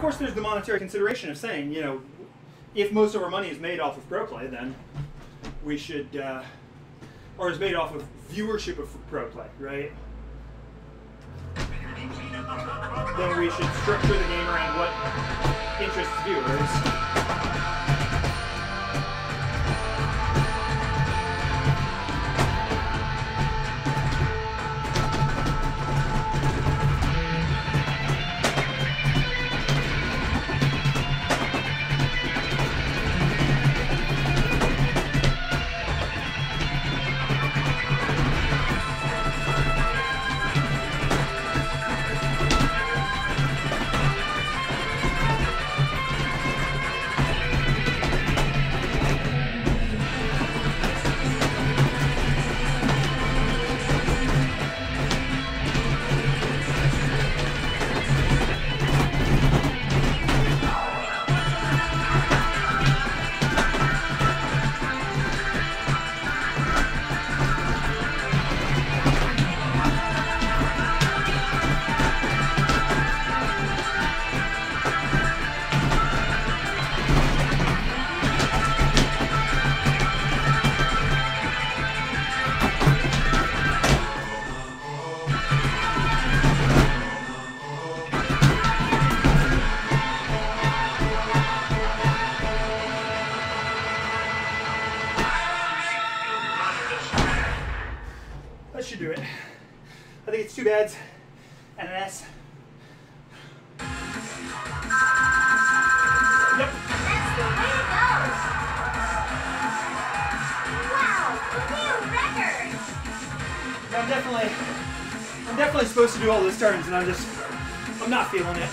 of course, there's the monetary consideration of saying, you know, if most of our money is made off of pro play, then we should, uh, or is made off of viewership of pro play, right? Then we should structure the game around what interests viewers. That should do it. I think it's two bads and an S. Yep. That's the way it goes. Wow, new record. I'm definitely, I'm definitely supposed to do all those turns, and I'm just, I'm not feeling it.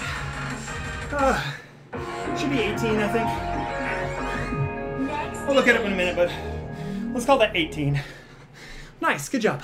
Uh, should be 18, I think. Next. We'll look at it in a minute, but let's call that 18. Nice, good job.